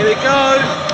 Here we go.